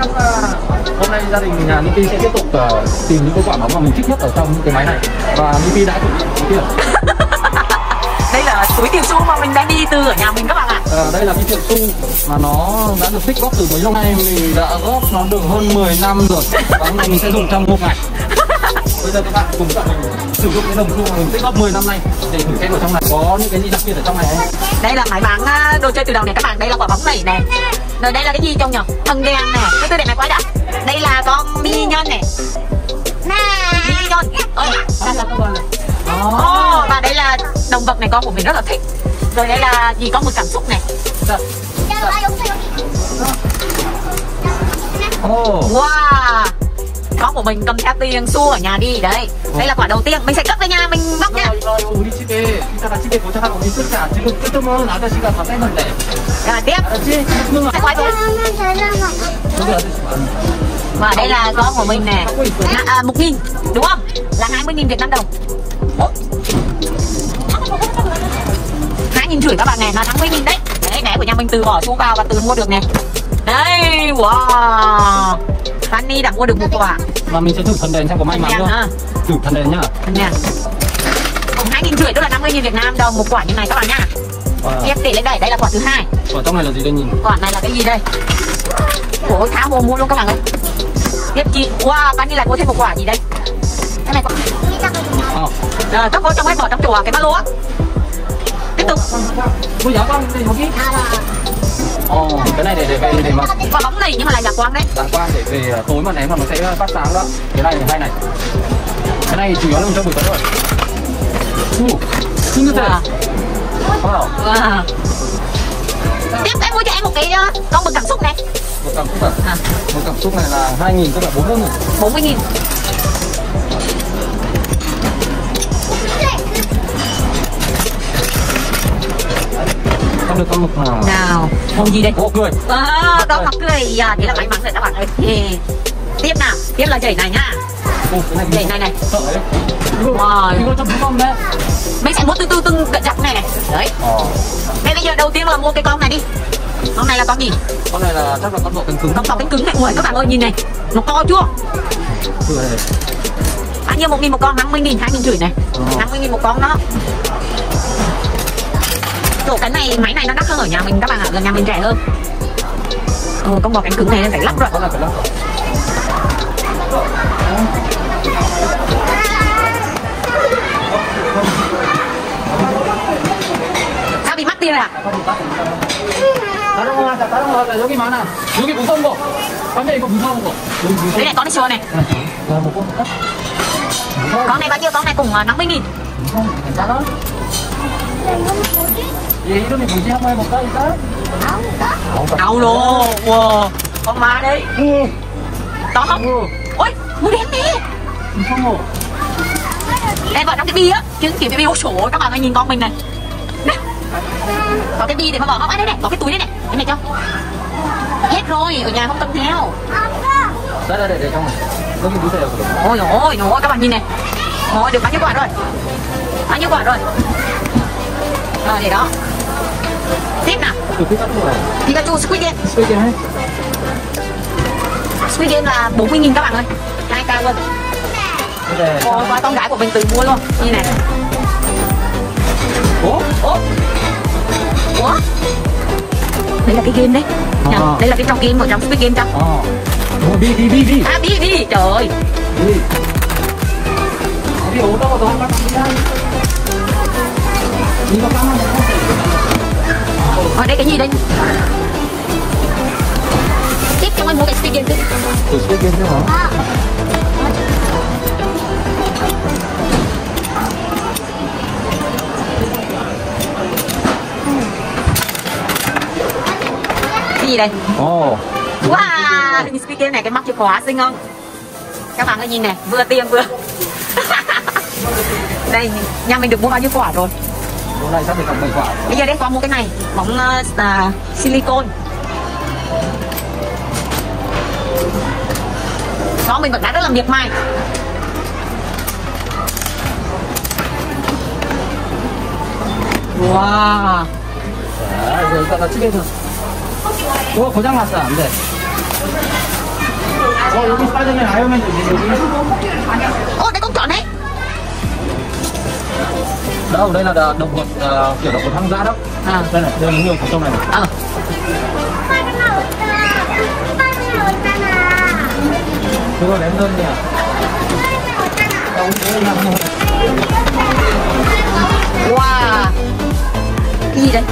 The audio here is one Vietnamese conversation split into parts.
hôm nay gia đình nhà Niki sẽ tiếp tục uh, tìm những cái quả bóng mà mình thích nhất ở trong cái máy này. Và Niki đã bị tiền đây là túi tiền xu mà mình đang đi từ ở nhà mình các bạn ạ. À, đây là cái tiền xu mà nó đã được tích góp từ mấy lâu nay. Mình đã góp nó được hơn 10 năm rồi. Và mình sẽ dùng trong một ngày bây giờ các bạn cùng các mình sử dụng cái đồng xu mình tích góp 10 năm nay để thử xem ở trong này có những cái gì đặc biệt ở trong này ấy. đây là máy bán à, đồ chơi từ đầu này các bạn. Đây là quả bóng này. Rồi đây là cái gì trong nhỉ thần đèn này. Cái tư đẹp này quái đã. Đây là con mi nhân này. Mi nhân ơi oh, và đây là động vật này con của mình rất là thích. Rồi đây là gì? Có một cảm xúc này. Oh. wow có của mình cầm theo tiền xu ở nhà đi đấy. Ủa? đây là quả đầu tiên. Mình sẽ cất về nhà mình bóc nha. Tiếp. Và đây là con của mình nè. À, à, một nghìn đúng không? Là 20 nghìn Việt Nam đồng. Hai nghìn rưỡi các bạn này là 50 nghìn đấy. Đấy bé của nhà mình từ bỏ xuống vào và từ mua được này đấy wow. Fanny đã mua được một quả. Mà mình sẽ thử thần đèn xem có may mắn Đèn không. hả? thử thần đèn nhá. Nè. Hai nghìn rưỡi tức là 50 nghìn Việt Nam đồng một quả như này các bạn nhá. Wow. tiếp tỷ lên đây đây là quả thứ hai. Ở trong này là gì đây nhìn quả này là cái gì đây? Ủa tháo hồ mua luôn các bạn ơi. Tiếp chị. Wow Fanny lại mua thêm một quả gì đây? Cái này quả ờ. Rồi, các cô trong hết bỏ trong chùa cái ba á tiếp tục. Cô vợ con đi một chiếc Ồ, cái này để để về để mà quả bóng này nhưng mà là giả quang đấy. Giả quang để về à, tối mà ném mà nó sẽ à, phát sáng đó. Cái này hay này. Cái này chủ yếu là cho buổi tối rồi uh, nhưng như thế. Wow. wow. tiếp em mua cho em một cái ờ, con bực cảm xúc này. Bực cảm xúc à? à. Một cảm xúc này là hai nghìn tức là bốn mươi nghìn. Bốn mươi nghìn. không được con mực nào nào. Con gì đây ô cười. À, con mặt cười. Dạ thế là may mắn rồi các bạn ơi. Tiếp nào. Tiếp là chảy này nhá. Chảy này này. rồi. Mấy sẽ mua từ từ từng cận chặt này này. Đấy. Ờ. Mấy bây giờ đầu tiên là mua cái con này đi. Con này là con gì? Con này là chắc là con bọ cánh cứng. Con bọ cánh cứng này. Ui các bạn ơi nhìn này. Nó to chưa? Bao nhiêu một nghìn một con? Năm mươi nghìn hai nghìn rưỡi này. Ờ. Năm mươi nghìn một con đó Chỗ cái này máy này nó đắt hơn ở nhà mình các bạn ạ Gần nhà mình rẻ hơn Ờ con bò cánh cứng này phải lắp rồi con này phải lắp Sao bị mất tiền à 다른 거 하자 다른 거 하자 여기 많아 여기 무서운 거 근데 이거 무서운 거 여기 무서운 Đấy này con này xưa này 거 야, 먹고 볼까? 무서운 Con này bao nhiêu con này cùng à, 50 nghìn 무서운 거 괜찮아? Vậy đó mình cũng chỉ không một cái gì đó Không có Đậu luôn. Wow Con ma đi. Ừ. To không? Ừ. Ôi Mua đen đi. Không rồi Em vào trong cái bi á. Chứng kiến cái bi Ôi sổ. Các bạn hãy nhìn con mình này. Nè. Có cái bi để mà bỏ không? À đây này. Có cái túi đây này. Cái này cho. Hết rồi. Ở nhà không cầm theo. Đây đây đây để trong này Có cái túi theo Ôi dồi ôi. Các bạn nhìn này. Ôi được bao nhiêu quả rồi? Bao nhiêu quả rồi? Rồi để đó tiếp nào? Pikachu Squid Game. Squid Game hết. Squid Game là 40 nghìn các bạn ơi. 2k luôn. Ôi, qua con gái của mình tự mua luôn. Như này. Ủa? Ủa? Ủa? Đây là cái game đấy. À. Đây là cái trong game, một trong Squid Game trong. À. Đi, đi, đi, đi. À, đi, đi, trời ơi. Đi. Đi, ổn đâu rồi, bắt đi ra Đi vào cam ăn ở đây cái gì đây? Tiếp cho anh mua cái stick game đi. Stick game hả? À. Gì đây? Oh. Wow, cái stick game này cái mắt chìa khóa xinh không? Các bạn có nhìn này, vừa tiêm vừa. đây, nhà mình được mua bao nhiêu quả rồi? hôm nay sắp được cầm 7 quả Bây giờ đây qua mua cái này Bóng uh, à, silicone Con mình vẫn đã rất là miệt mài Wow 자 이거 이따가 집에서 이거 고장 났어 안돼 어 여기 스파이더맨 아이언맨 여기 ô đây con chọn đấy đâu đây là động vật uh, kiểu động vật hoang dã đó à. đây này đây là nhiều của trong này, này. À. Chúng ta đến hơn nhỉ? Wow Cái gì đấy?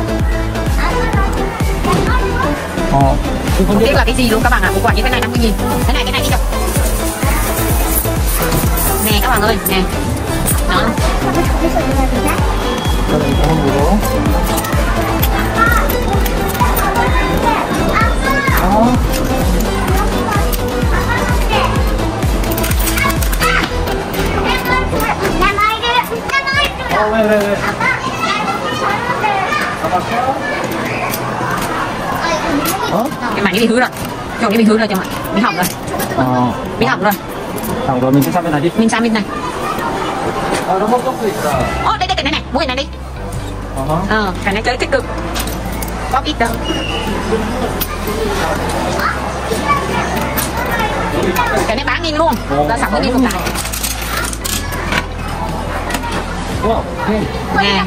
Ờ Không biết là cái gì luôn các bạn ạ à. Một quả như thế này 50 nghìn cái này cái này đi đâu Nè các bạn ơi Nè đó Oh, wait, wait, wait. cái mảnh cái bị hư rồi. Cho cái bị hư rồi cho mày. Bị hỏng rồi. Ờ. bị hỏng rồi. Hỏng rồi mình sẽ sang bên này đi. Mình sang bên này. 아, nó móc tóc gì cả. ô đây đây cái này này mua cái này đi Ờ. ờ cái này chơi tích cực bóc ít đâu cái này bán nghìn luôn là 60 nghìn một cái 우와, 네. nè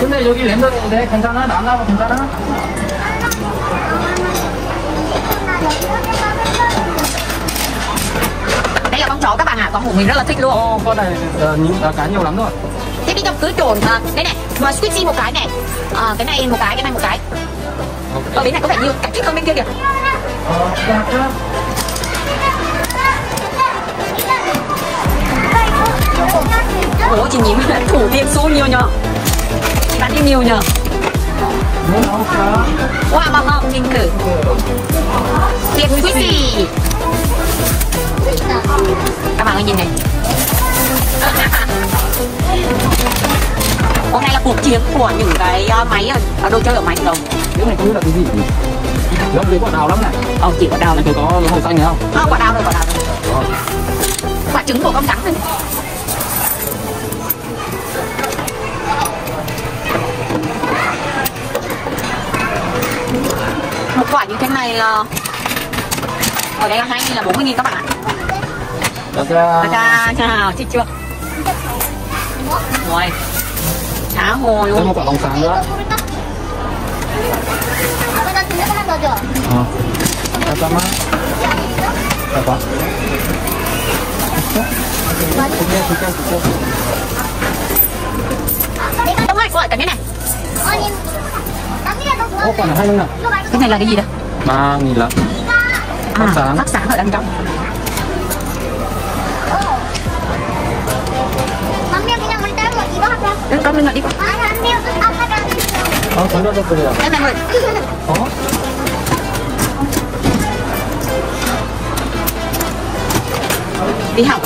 근데 여기 랜덤인데 괜찮아? 안 나와 괜찮아? đó các bạn ạ à, con của mình rất là thích luôn ô ờ, con này ờ, uh, những uh, cá nhiều lắm rồi. Thế đi trong cứ trồn, à, đây này mà squishy một cái này. À, cái này một cái cái này một cái. Okay. ở bên này có vẻ nhiều cả thích hơn bên kia kìa. Dạ, dạ. Ủa chị nhím thủ tiêm số nhiều nhờ. Chị bán đi nhiều nhờ. Wow, mong mong, nhìn thử. Tiêm quý gì các bạn ơi nhìn này hôm nay là cuộc chiến của những cái uh, máy ở, ở đồ chơi ở máy đồng Cái này không biết là cái gì nhỉ? Nó cái quả đào lắm này. ờ chỉ có đào Này có màu xanh này không? ờ, quả đào rồi quả đào rồi Đó. quả trứng của con trắng này một quả như thế này là ở đây là hai là 40 nghìn các bạn ạ ta chào chị chưa? Rồi. Cá hồi luôn. Một quả bóng sáng nữa. Ờ. Ta ta má. Ta ta Đúng rồi, cô ơi, cầm cái này. Ô, còn là 20 Cái này là cái gì đó? 3 nghìn lận. À, bác sáng. Bác sáng ở đằng trong. Ừ, con mình gọi đi con 어, 던져줬어요. Em em ơi 어? Đi học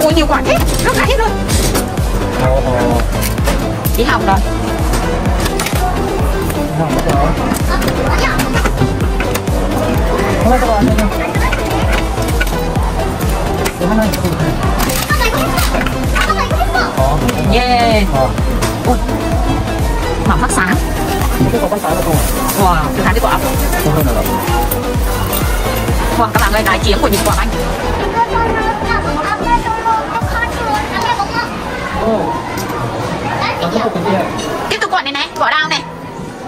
Ôi nhiều quả thế, nó cả hết rồi 어, 어. Đi học rồi 형, 먹어. 하나 더 안 되냐? 이거 하나 있어. Yeah. Ui. Mỏng mắt sáng. Cái con cái không Wow, thứ hai cái quả Không hơn Wow, các bạn ơi, đái chiến của những quả bánh Tiếp tục quả này này, quả đao này.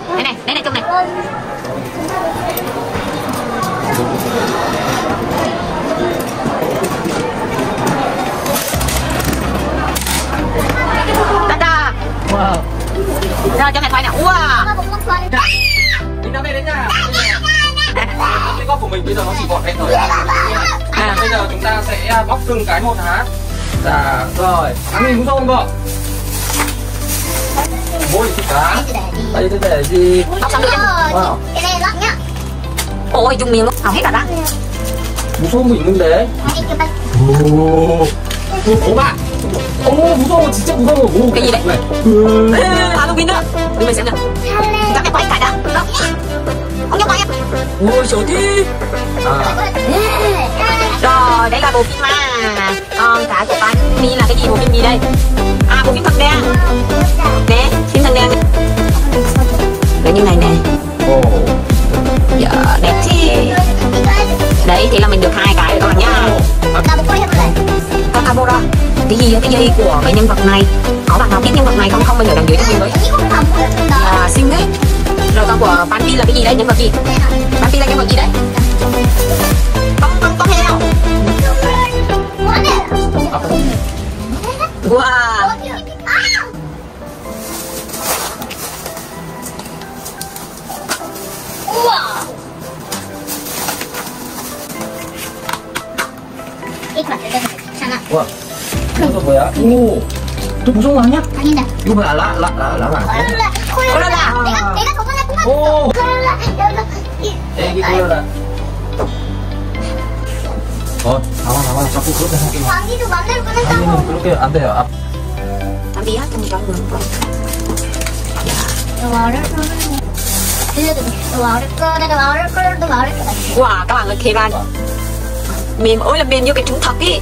Đây này, đây này cơm này. Wow. Rồi cho mẹ quay nào. Wow. Mình đã về đến nhà. Cái góc của mình bây giờ nó chỉ gọn hết rồi. Dạ, dạ, dạ. à bây giờ chúng ta sẽ à, bóc từng cái một hả? Dạ rồi. À, Ăn gì cũng không vợ. Ôi cá. Đây cái để gì? Bóc xong rồi. Wow. Cái này lắm nhá. Ôi dùng miếng hỏng hết cả đã. Một số mình luôn đấy. Ồ. Ủa bạn, 어머 무서워. 진짜 무서워. 오 왜 이래? 바둑이는? 누구 있었냐? 남자 빨리 가자 엄청 빨리 오씨 어디? rồi đây là bộ phim mà con cá của bạn mi là cái gì bộ phim gì đây à bộ phim thật đen nè phim đen đấy như này nè dạ đẹp thế đấy thế là mình được hai cái cái gì cái dây của cái nhân vật này. Có bạn nào biết nhân vật này không? Không mình ở đằng dưới cho mình với. À, xin đấy rồi con của Bambi là cái gì đấy? Nhân vật gì? Bambi là nhân vật gì đấy? Con con con heo wow. 거 뭐야? 오, 저 무서운 거 아니야? 아니다. 이거 뭐야? 라, 라, 라, 라가 아니야? 콜라, 콜라. 콜라. 내가 내가 저번에 뽑았어. 오. 콜라. 여기서 이 애기 콜라라. 어, 나와, 나와. 자꾸 그렇게 하지 마. 왕기도 맘대로 아니면 끊는다고. 그렇게 안 돼요. 아, Bambi hát trong trong người 너 말을 끊는 들려도 너 말을 끊어, 너 말을 끊어, 너 말을 끊어. wow các bạn ơi kề ban mềm ơi là mềm như cái trứng thật ý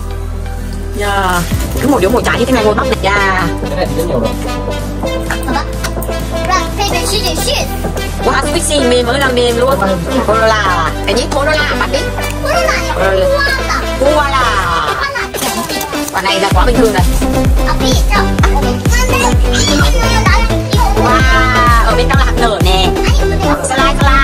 yeah. cứ một đứa một trái như thế này ngồi bóc được ra Quá squishy mềm mới là mềm luôn. Corolla Cái gì Corolla bạn biết ờ. Corolla Corolla. Quả này là quá bình thường rồi. Wow Ở bên trong là hạt nở nè. Slide slide.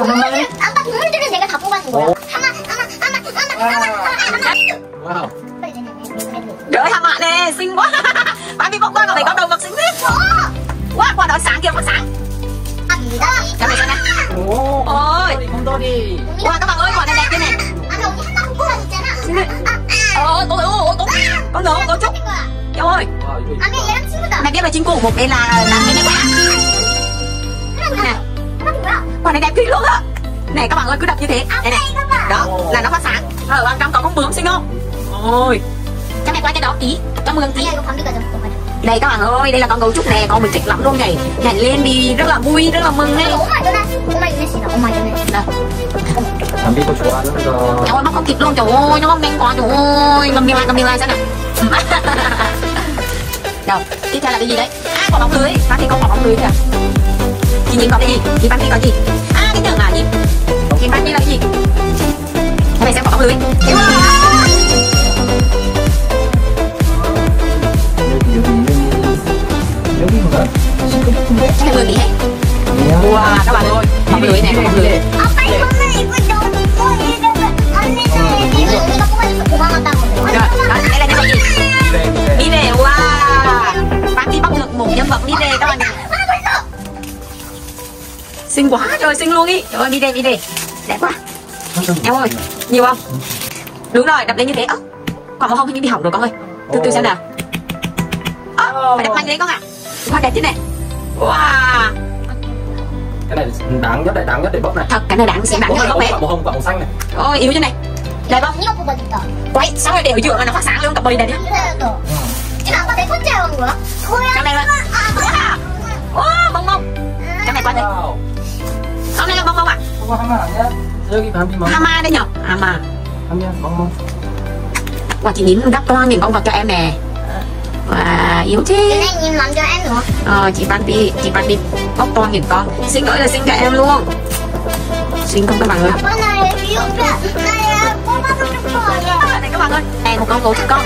하나야? 그거 하나야? 아빠 동물들은 내가 다 뽑아준 거야. 어. 하나 하나 하나 하나 하나 하나 하나. 와우. 빨리 내내 내. Trời ơi, hả nè, xinh quá Barbie bóc qua còn phải có đầu vật xinh thế Quá, quả đó sáng kìa, phát sáng 아니다. Cho này, cho này 오, Ôi, 곰돌이. wow, các bạn ơi, quả này đẹp thế này 아까 언니 한다고 뽑아줬잖아. Ờ, tôi, ô, ô, tôi Con nổ, con chúc 된 거야. Trời ơi, 와, 이거 아니 얘랑 친구다. mẹ biết là chính cụ một bên là làm cái này quả này đẹp kinh luôn á. Này các bạn ơi cứ đập như thế. Này. này Đó là nó phát sáng. Ở bên trong có con bướm xinh không? Ôi. Cho mày qua cái đó tí Cho mường tí. Đây các bạn ơi đây là con gấu trúc nè Con mình thích lắm luôn này Nhảy lên đi rất là vui rất là mừng ấy. Nào làm đi cô chú ăn rồi Trời ơi, móc không kịp luôn, trời ơi, nó móc nhanh quá, trời ơi. Ngâm đi lai, ngâm đi lai xem nào Đâu, tiếp theo là cái gì đấy? À, quả bóng lưới, phát thì con quả bóng lưới kìa thì nhìn có cái gì? Thì bạn có gì? À cái tưởng là gì? Thì bạn là cái gì? Mày sẽ có bóng lưới thế mà Chắc là hết Wow, các bạn ơi. Bóng lưới này, bóng lưới Ông này, ông này, ông này đi về wow. Bán đi bóc ngực mùng nhân vật đi về. quá trời xinh luôn ý. Trời ơi đi đây đi đây, Đẹp quá. Em ơi Nhiều không? Đúng rồi đập lên như thế. Ơ Còn một không hình như bị hỏng rồi con ơi. Từ từ xem nào. Ơ phải đập mạnh lên con ạ. À. Quá đẹp thế này. Wow. Cái này đáng nhất này đáng nhất để bốc này. Thật cái này đáng sẽ đáng nhất bốc này quả màu hồng quả màu xanh này. Ôi yếu thế này. Đẹp không? Quay xong rồi để ở giữa mà nó phát sáng luôn cặp bì này đi cái này là wow mông mông. Cái này quá đây. Soalnya bong bông bông Bong dạ. dạ, hama ya. Lagi hami mau. Hama đây nhở? Hama. bông bông. bong. Chị nhím đắp toan miếng bông bọc cho em nè. và yếu thế. Cái này nhìn lắm cho em nữa. Ờ, chị Ban Bi, chị Ban Bi bóc to miếng con. Xin lỗi là xin cho em luôn. Xin không các bạn ơi. Con này yếu thế. Này là bong bong cho con. Các bạn ơi, này một con gấu thật con.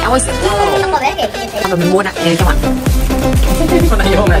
Em ơi, xin. Không có bé. Mình mua nặng cho các bạn. Con này vô này.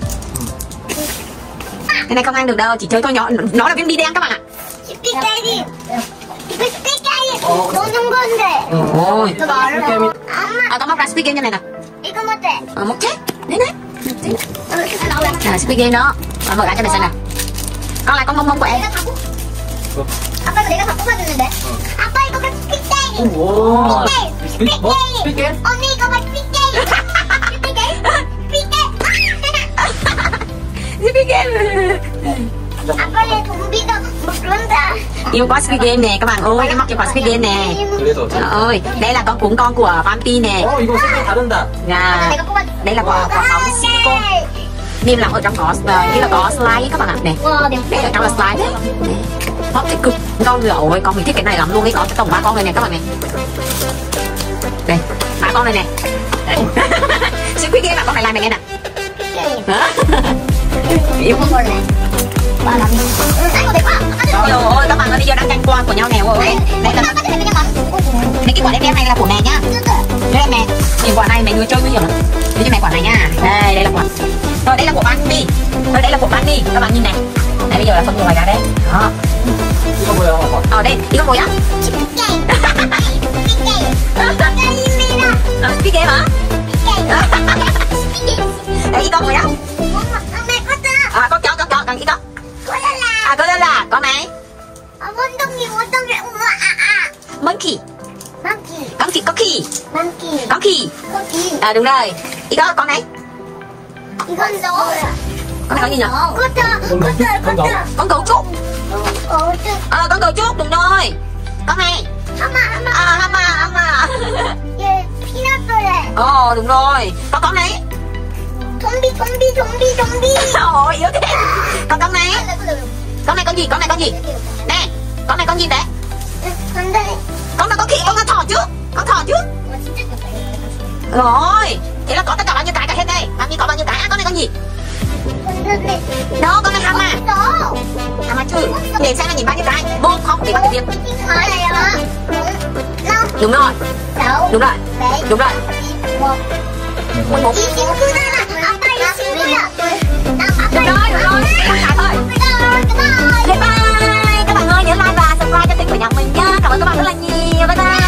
Cái này không ăn được đâu, chỉ chơi thôi nhỏ Nó là viên bi đen các bạn ạ 스피까지. 이거 스피까지 노는 건데. Ôi 너 말을 게임이 엄마 À, con móc ra speaking như này nè 이거 못해. Ờ, một chết Đấy đấy Ừ, nó đâu rồi? à, Squid Game đó Rồi mở ra cho mình xem nào Con là con bông bông của em 내가 갖고 아빠 이거 내가 갖고 가줬는데 아빠 이거 봐 빅데이 Ủa 빅데이 Ủa? 빅데이 빅데이? 언니 이거 봐 빅데이 yêu quá Squid Game nè các bạn ơi cái mắc cho quả Squid Game nè. Ơi đây là con cuốn con của Vampy nè. À, đây là quả quả bóng silicon niêm lỏng ở trong có ờ, như là có slide các bạn ạ. Nè. Đây ở trong là slide đấy hot cực con lửa. Ôi con mình thích cái này lắm luôn ấy. Có tổng ba con này nè các bạn này đây ba con này nè. Squid Game bạn con này like mình nghe nè. Yêu con này. con của nhau nè rồi đấy đấy là mấy cái quả đem này là của mẹ nhá. Đem mẹ nhìn quả này mẹ đưa chơi nguy hiểm lắm lấy cho mẹ quả này nha. Đây đây là quả. Rồi đây là của Barbie rồi đây là của Barbie các bạn nhìn này. Này bây giờ là phân của ngoài ra đấy. Đó. Ờ đây đi con mồi á. Speak ờ, game hả? Đấy, con mồi á. À, con chó, con chó, con ít con Con là À, con là, con này gì có monkey. Monkey monkey khỉ. Monkey. Khỉ. Có khỉ. À đúng rồi. Ý đó con này. Con gấu con này con gì nhỉ? Con tơ con tơ con tơ con gấu. Trúc. Ờ con gấu trúc đúng rồi. Con này. Hama hama à hama hama ờ đúng rồi. Con con này. Zombie zombie zombie zombie ôi yếu thế. Con con này. Con này con gì? Con này con gì? Nè con này con nhìn đấy con đây. Con là con khỉ con là thỏ chứ con thỏ chứ rồi thế là có tất cả bao nhiêu cái cả hết đây. Làm mi có bao nhiêu cái? À con này con gì đó con này hama mà. Chứ. Để xem là nhìn bao nhiêu cái. Một không thì bao nhiêu điểm đúng rồi. Đúng rồi. Đúng rồi. Mười một. Đúng rồi đúng rồi. Thôi. Goodbye subscribe cho kênh của nhà mình nhá. Cảm ơn các bạn rất là nhiều. Bye bye.